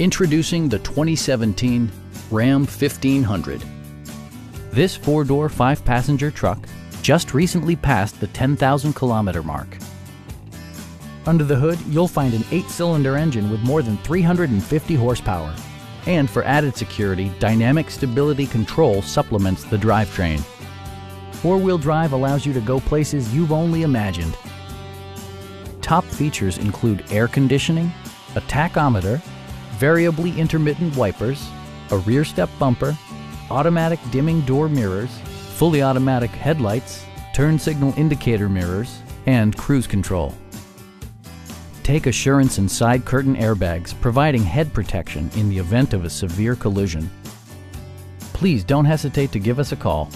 Introducing the 2017 Ram 1500. This four-door, five-passenger truck just recently passed the 10,000 kilometer mark. Under the hood, you'll find an eight-cylinder engine with more than 350 horsepower. And for added security, Dynamic Stability Control supplements the drivetrain. Four-wheel drive allows you to go places you've only imagined. Top features include air conditioning, a tachometer, variably intermittent wipers, a rear step bumper, automatic dimming door mirrors, fully automatic headlights, turn signal indicator mirrors, and cruise control. Take assurance in side curtain airbags, providing head protection in the event of a severe collision. Please don't hesitate to give us a call.